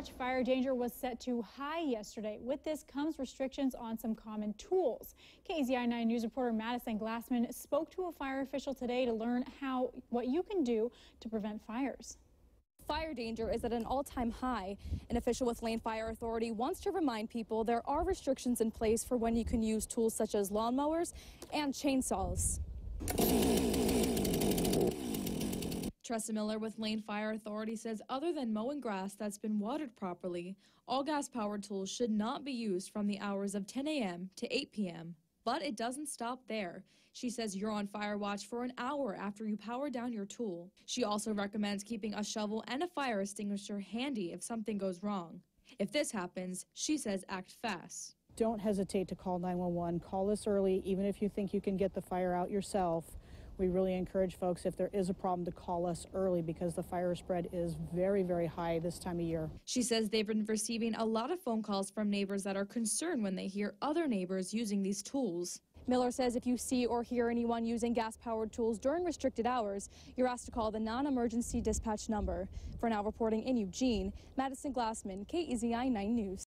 watch, fire danger was set to high yesterday. With this comes restrictions on some common tools. KEZI 9 News reporter Madison Glassman spoke to a fire official today to learn how what you can do to prevent fires. Fire danger is at an all-time high. An official with Lane Fire Authority wants to remind people there are restrictions in place for when you can use tools such as lawnmowers and chainsaws. Tressa Miller with Lane Fire Authority says other than mowing grass that's been watered properly, all gas-powered tools should not be used from the hours of 10 a.m. to 8 p.m. But it doesn't stop there. She says you're on fire watch for an hour after you power down your tool. She also recommends keeping a shovel and a fire extinguisher handy if something goes wrong. If this happens, she says act fast. Don't hesitate to call 911. Call us early, even if you think you can get the fire out yourself. We really encourage folks, if there is a problem, to call us early because the fire spread is very, very high this time of year. She says they've been receiving a lot of phone calls from neighbors that are concerned when they hear other neighbors using these tools. Miller says if you see or hear anyone using gas-powered tools during restricted hours, you're asked to call the non-emergency dispatch number. For now reporting in Eugene, Madison Glassman, KEZI 9 News.